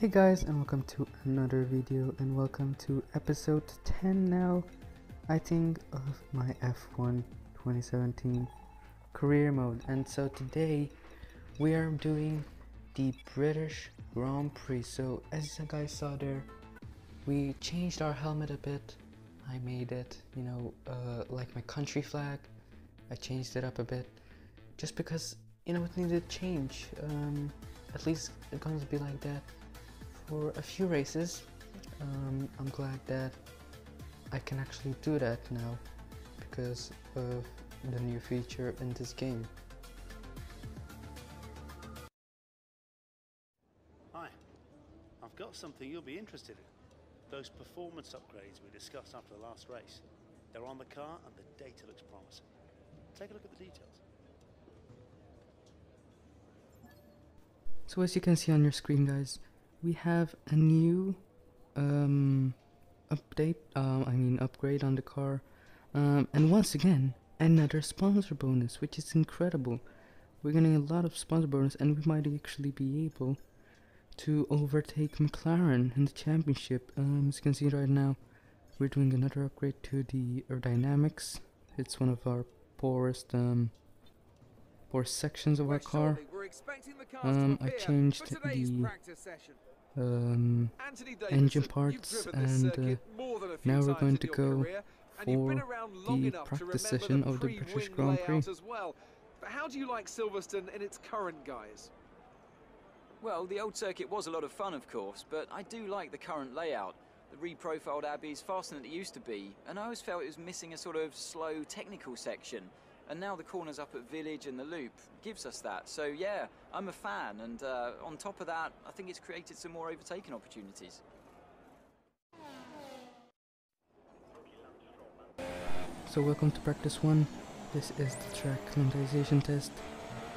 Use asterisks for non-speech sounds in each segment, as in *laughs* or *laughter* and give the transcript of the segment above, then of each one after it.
Hey guys and welcome to another video and welcome to episode 10 now I think of my F1 2017 career mode. And so today we are doing the British Grand Prix. So as you guys saw there we changed our helmet a bit. I made it you know uh, like my country flag. I changed it up a bit just because you know it needed change. Um, at least it's going to be like that for a few races. Um, I'm glad that I can actually do that now because of the new feature in this game. Hi, I've got something you'll be interested in. Those performance upgrades we discussed after the last race. They're on the car and the data looks promising. Take a look at the details. So as you can see on your screen guys, we have a new um, update, uh, I mean upgrade on the car. Um, and once again, another sponsor bonus, which is incredible. We're getting a lot of sponsor bonus and we might actually be able to overtake McLaren in the championship. Um, as you can see right now, we're doing another upgrade to the aerodynamics. It's one of our poorest um, poorest sections of our car. Um, I changed the um, engine parts and uh, now we're going to go for the practice session of the British Grand Prix. Well. But how do you like Silverstone in its current guise? Well, the old circuit was a lot of fun, of course, but I do like the current layout. The reprofiled Abbey is faster than it used to be, and I always felt it was missing a sort of slow technical section. And now the corners up at Village and the Loop gives us that. So yeah, I'm a fan, and uh, on top of that, I think it's created some more overtaking opportunities. So welcome to practice one. This is the track acclimatization test.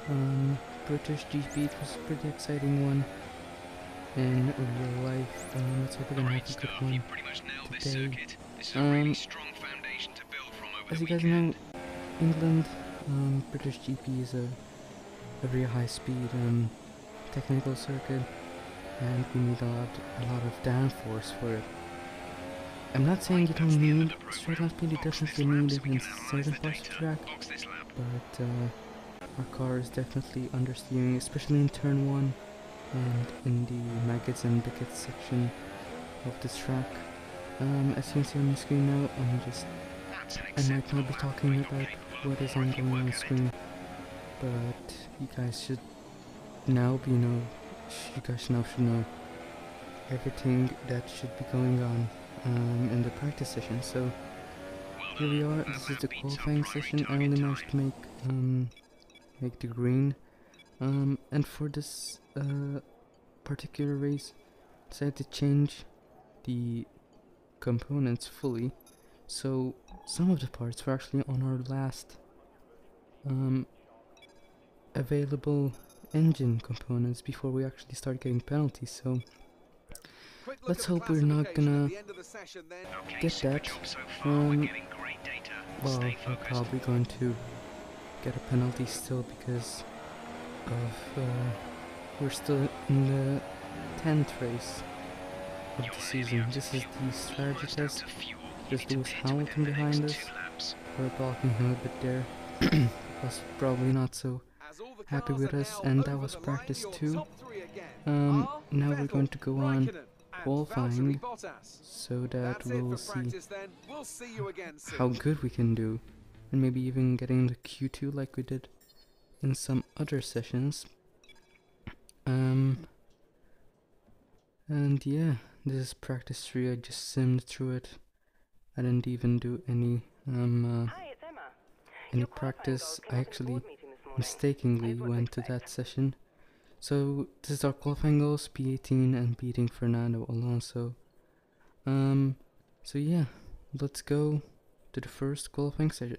Um, British GP, it was a pretty exciting one in real life. Um, let's hope we're gonna have a good one today. Um, as you guys know, England, um, British GP is a, a very high speed um, technical circuit and we need a lot, a lot of downforce for it. I'm not saying you don't need straight line speed, definitely need it in certain parts of the track, but uh, our car is definitely understeering, especially in turn 1 and in the Maggotts and Becketts section of this track. Um, as you can see on the screen now, I'm just I might not be talking about what is ongoing on the screen, but you guys should now be know, you guys now should know everything that should be going on um, in the practice session. So here we are. This is the qualifying session. I only managed to make um, make the green, um, and for this uh, particular race, I decided to change the components fully. So some of the parts were actually on our last um, available engine components before we actually start getting penalties. So let's hope we're not gonna get that. Um, well, we're probably going to get a penalty still because of uh, we're still in the 10th race of the season. This is the strategy test. There's Lewis Hamilton behind us. We're blocking him a bit there. was probably not so happy with us and that was practice 2. Um, now we're going to go on qualifying so that we'll see how good we can do and maybe even getting the Q2 like we did in some other sessions. Um, and yeah, this is practice 3, I just simmed through it. I didn't even do any um, uh, any practice. I actually mistakenly went to that session. So this is our qualifying goals, P18 and beating Fernando Alonso. Um, so yeah, let's go to the first qualifying session.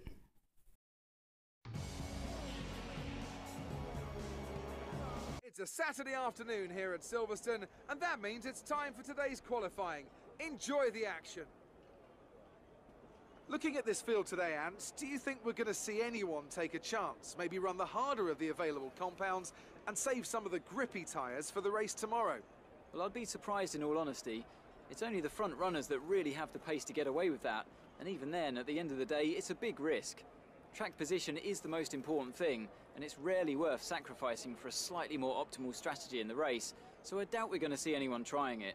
It's a Saturday afternoon here at Silverstone, and that means it's time for today's qualifying. Enjoy the action. Looking at this field today, Ants, do you think we're going to see anyone take a chance? Maybe run the harder of the available compounds and save some of the grippy tyres for the race tomorrow? Well, I'd be surprised in all honesty. It's only the front runners that really have the pace to get away with that, and even then, at the end of the day, it's a big risk. Track position is the most important thing, and it's rarely worth sacrificing for a slightly more optimal strategy in the race, so I doubt we're going to see anyone trying it.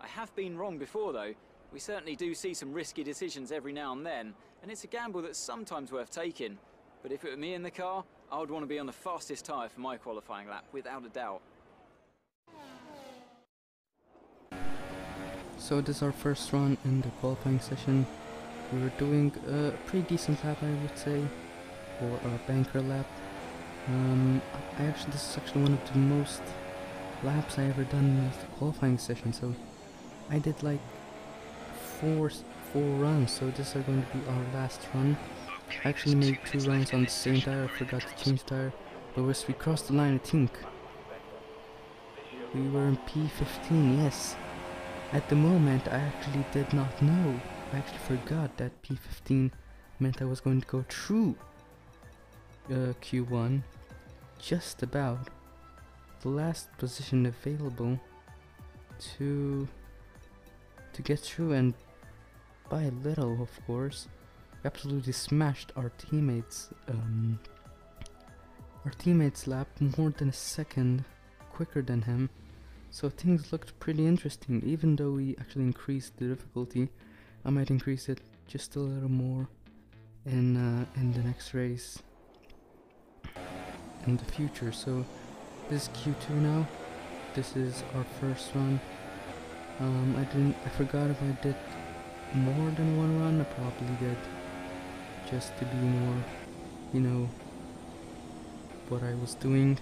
I have been wrong before though. We certainly do see some risky decisions every now and then, and it's a gamble that's sometimes worth taking. But if it were me in the car, I would want to be on the fastest tyre for my qualifying lap, without a doubt. So this is our first run in the qualifying session. We were doing a pretty decent lap, I would say, for our banker lap. Um, I actually, this is actually one of the most laps I ever done in the qualifying session. So I did like four four runs. So this is going to be our last run. I actually made two runs on the same tire. I forgot to change tire. But once we crossed the line, I think we were in P15. Yes. At the moment, I actually did not know. I actually forgot that P15 meant I was going to go through uh, Q1 just about the last position available to to get through and by little of course we absolutely smashed our teammates um, our teammates lap more than a second quicker than him so things looked pretty interesting, even though we actually increased the difficulty. I might increase it just a little more in uh, in the next race in the future. So this is Q2 now. This is our first run. Um, I didn't. I forgot if I did more than one run. I probably did, just to be more, you know, what I was doing.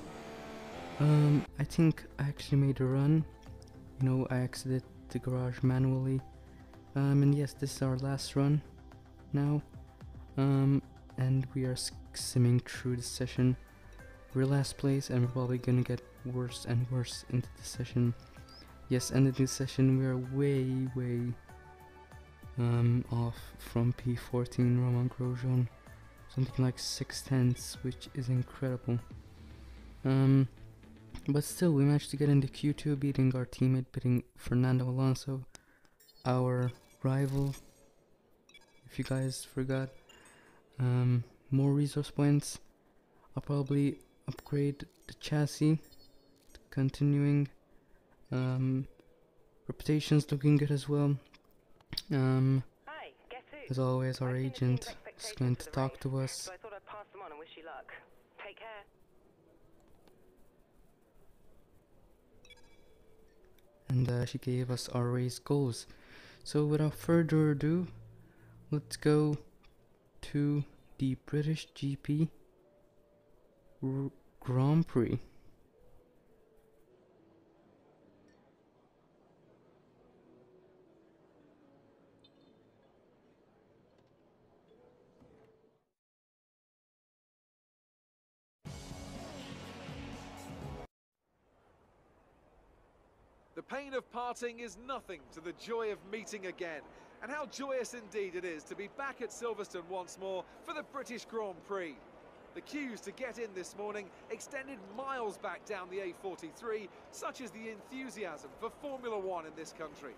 Um, I think I actually made a run. You know, I exited the garage manually. Um, and yes, this is our last run now. Um, and we are simming through the session. We're last place and we're probably gonna get worse and worse into the session. Yes, ended the session, we are way, way um, off from P14 Romain Grosjean. Something like 6 tenths, which is incredible. Um, but still, we managed to get into Q2, beating our teammate, beating Fernando Alonso, our rival. If you guys forgot, um, more resource points. I'll probably upgrade the chassis. Continuing, um, reputation's looking good as well. Um, Hi, guess who? as always, our I've seen the agent is going to talk to us. So I thought I'd pass them on and wish you luck. Take care. and uh, she gave us our race goals. So without further ado, let's go to the British GP R Grand Prix. The pain of parting is nothing to the joy of meeting again. And how joyous indeed it is to be back at Silverstone once more for the British Grand Prix. The queues to get in this morning extended miles back down the A43, such is the enthusiasm for Formula One in this country.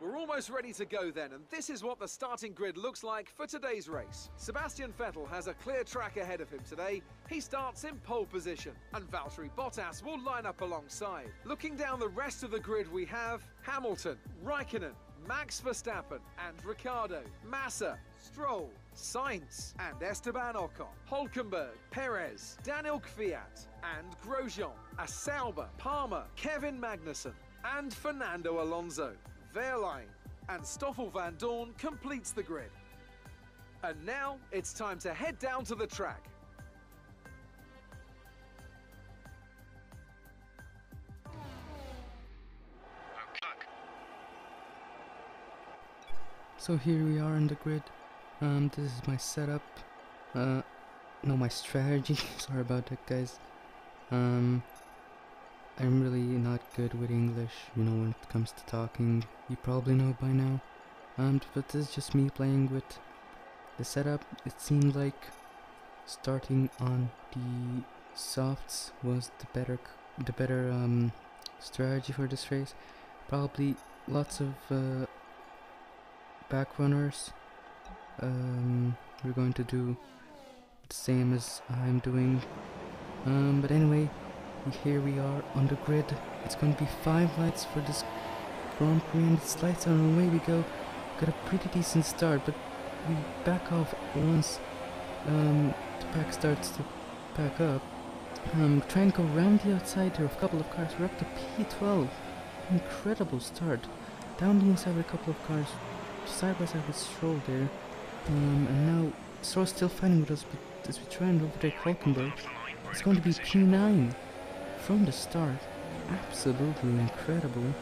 We're almost ready to go then, and this is what the starting grid looks like for today's race. Sebastian Vettel has a clear track ahead of him today. He starts in pole position, and Valtteri Bottas will line up alongside. Looking down the rest of the grid, we have Hamilton, Raikkonen, Max Verstappen, and Ricciardo, Massa, Stroll, Sainz, and Esteban Ocon, Hulkenberg, Perez, Daniel Kvyat, and Grosjean, Asalba, Palmer, Kevin Magnussen, and Fernando Alonso. Wehrlein and Stoffel Vandoorne completes the grid. And now it's time to head down to the track. So here we are in the grid. Um, this is my setup. Uh, no, my strategy. *laughs* Sorry about that, guys. Um, I'm really not good with English, you know, when it comes to talking. You probably know by now. Um, but this is just me playing with the setup. It seemed like starting on the softs was the better, the better um, strategy for this race. Probably lots of uh, back runners. Um, we're going to do the same as I'm doing. Um, but anyway, here we are on the grid. It's going to be five lights for this Grand Prix, and it's lights on, and away we go. Got a pretty decent start, but we back off once um, the pack starts to pack up. Um, try and go around the outside here. a couple of cars. We're up to P12. Incredible start. Down the inside with a couple of cars. Side by side with Stroll there. Um, and now Stroll's still fighting with us but as we try and overtake Hulkenberg. It's going to be P9 from the start. Absolutely incredible.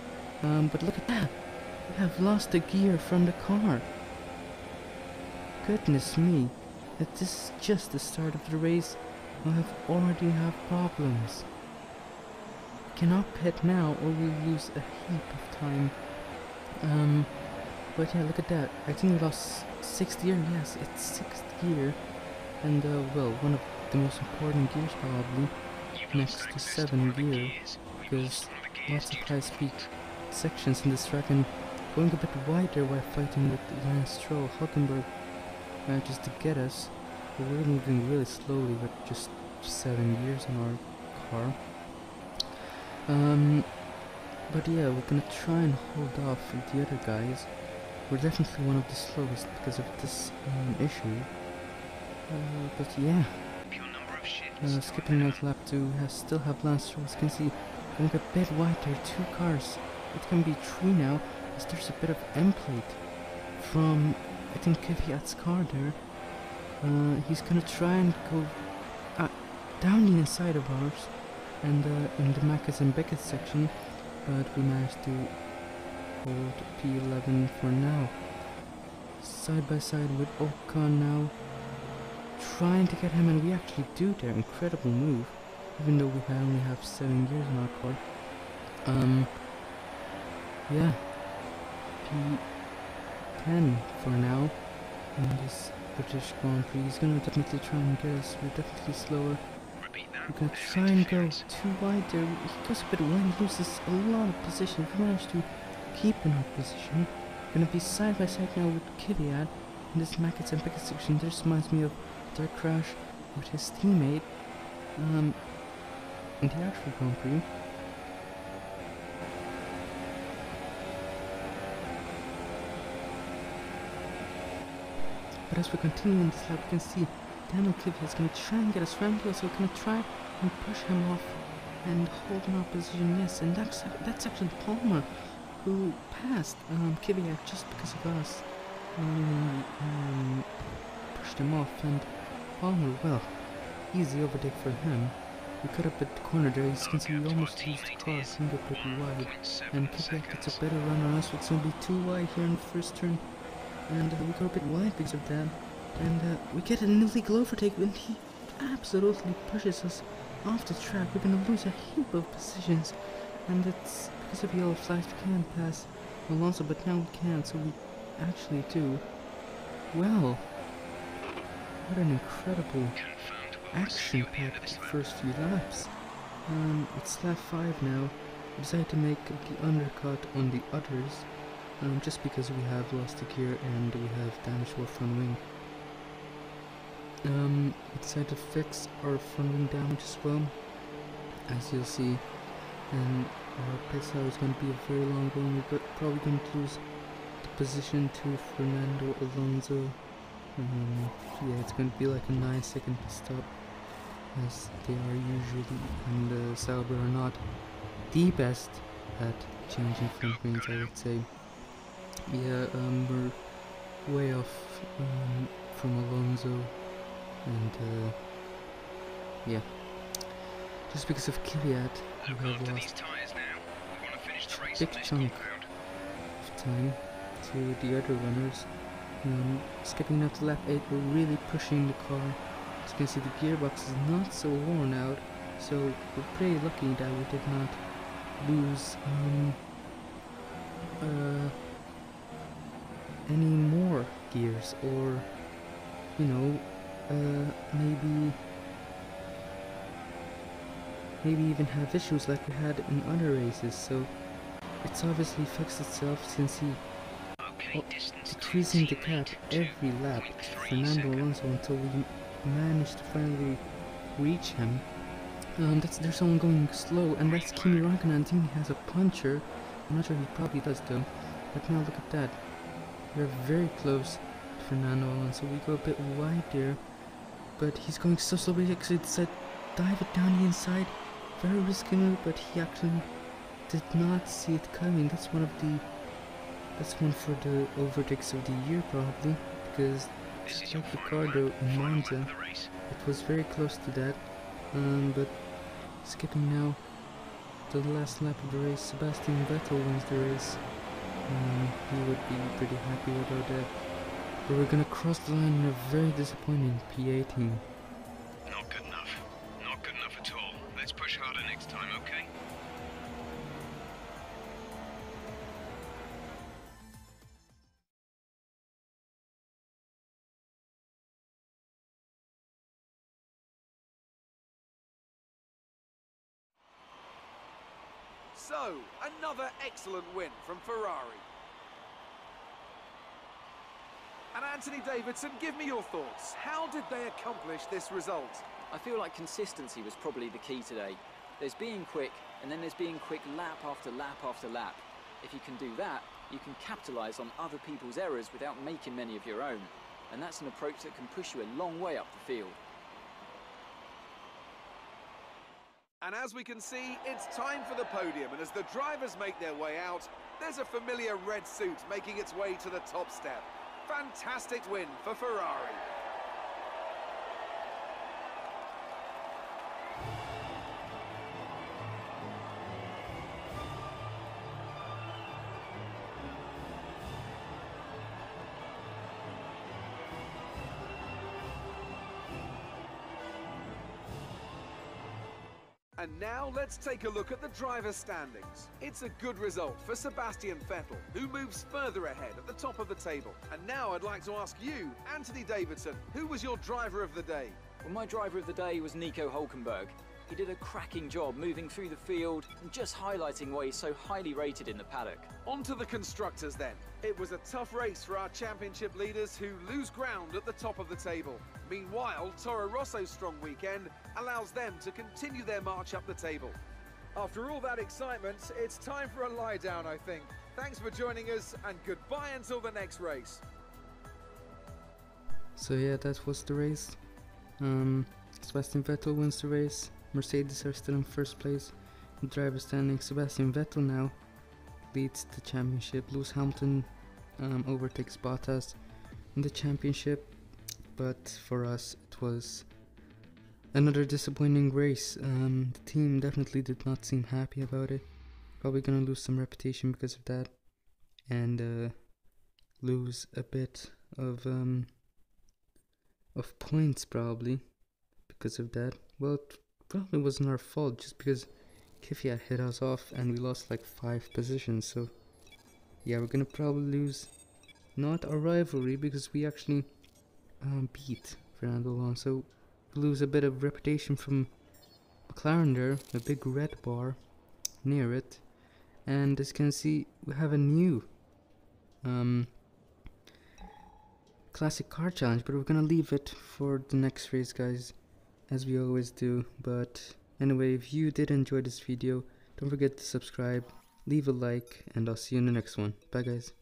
Um, but look at that. We have lost a gear from the car. Goodness me. That this is just the start of the race. We have already have problems. We cannot pit now or we'll lose a heap of time. Um, but yeah, look at that. I think we lost sixth gear. Yes, it's sixth gear. And, uh, well, one of the most important gears probably. Next to seven gear. Because lots of high speed sections in this track and going a bit wider while fighting with Lance Stroll. Hulkenberg manages to get us. But we're moving really slowly with just seven gears in our car. Um, but yeah, we're gonna try and hold off the other guys. We're definitely one of the slowest because of this um, issue. Uh, but yeah, uh, skipping out lap 2, we have, still have as you can see, going a bit wider, two cars. It can be three now, as there's a bit of endplate from, I think, Kvyat's car there. Uh, he's gonna try and go uh, down the inside of ours and uh, in the Macas and Beckett section, but we managed to hold P11 for now. Side by side with Ocon now, trying to get him, and we actually do there. Incredible move, even though we only have seven gears in our car. Um, yeah, P10 for now in this British Grand Prix. He's gonna definitely try and get us. We're definitely slower. We're gonna try and go too wide there. He goes a bit wide, he loses a lot of position. If we manage to keep in our position, we're gonna be side by side now with Kvyat in this Mackets and Pickett section. This reminds me of crash with his teammate um, in the actual Grand Prix. But as we continue in this lap, we can see Daniel Kvyat is going to try and get us here, so we're going to try and push him off and hold in our position. Yes, and that's that's actually Palmer who passed um, just because of us. Um, um, pushed him off, and Palmer, well, easy overtake for him. We cut up at the corner there, as you can see we almost used the car, a bit wide, and Kvyat gets a better run on us, it's to be too wide here in the first turn and uh, we go a bit wide because of that. And uh, we get an illegal overtake, and he absolutely pushes us off the track. We're gonna lose a heap of positions, and it's because of yellow flags we can't pass Alonso, but now we can, so we actually do. Well, what an incredible action-packed first few laps. Um, it's lap 5 now. We decided to make the undercut on the others um, just because we have lost a gear and we have damaged our front wing. Um, we decided to fix our front wing damage as well, as you'll see, and our pit stop is going to be a very long one. We're probably going to lose the position to Fernando Alonso. Um, yeah, it's going to be like a 9 second stop, as they are usually, and uh, Sauber are not the best at changing wings, I would say. Yeah, um, we're way off um, from Alonso, and uh, yeah, just because of Kvyat, we have lost a big chunk of time to the other runners. Um, skipping up to lap 8, we're really pushing the car. As you can see, the gearbox is not so worn out, so we're pretty lucky that we did not lose um, uh, any more gears or you know uh, maybe maybe even have issues like we had in other races. So it's obviously fixed itself since he Decreasing the gap every lap Fernando Alonso until we managed to finally reach him. Um, that's there's someone going slow, and that's Kimi Raikkonen. I think he has a puncher. I'm not sure he probably does though. But now look at that. We're very close to Fernando Alonso. We go a bit wide there, but he's going so slow. He actually decided to dive it down the inside. Very risky move, but he actually did not see it coming. That's one of the that's one for the overtakes of the year probably because just like Ricciardo in Monza, of the race. it was very close to that. Um, but skipping now to the last lap of the race, Sebastian Vettel wins the race. Um, he would be pretty happy about that. But we're gonna cross the line in a very disappointing P18. So, another excellent win from Ferrari. And Anthony Davidson, give me your thoughts. How did they accomplish this result? I feel like consistency was probably the key today. There's being quick, and then there's being quick lap after lap after lap. If you can do that, you can capitalise on other people's errors without making many of your own. And that's an approach that can push you a long way up the field. And as we can see, it's time for the podium. And as the drivers make their way out, there's a familiar red suit making its way to the top step. Fantastic win for Ferrari. And now let's take a look at the driver's standings. It's a good result for Sebastian Vettel, who moves further ahead at the top of the table. And now I'd like to ask you, Anthony Davidson, who was your driver of the day? Well, my driver of the day was Nico Hulkenberg. He did a cracking job moving through the field and just highlighting why he's so highly rated in the paddock. On to the constructors then. It was a tough race for our championship leaders who lose ground at the top of the table. Meanwhile, Toro Rosso's strong weekend allows them to continue their march up the table. After all that excitement, it's time for a lie down, I think. Thanks for joining us and goodbye until the next race. So yeah, that was the race. Um, Sebastian Vettel wins the race. Mercedes are still in first place. Driver standing Sebastian Vettel now leads the championship. Lewis Hamilton um, overtakes Bottas in the championship, but for us it was another disappointing race. Um, the team definitely did not seem happy about it. Probably gonna lose some reputation because of that, and uh, lose a bit of um, of points probably because of that. Well, probably wasn't our fault just because Kvyat hit us off and we lost like five positions. So yeah, we're gonna probably lose not our rivalry because we actually um, beat Fernando Alonso. We lose a bit of reputation from McLaren there, a big red bar near it, and as you can see, we have a new um, classic car challenge, but we're gonna leave it for the next race, guys, as we always do. But anyway, if you did enjoy this video, don't forget to subscribe, leave a like, and I'll see you in the next one. Bye, guys.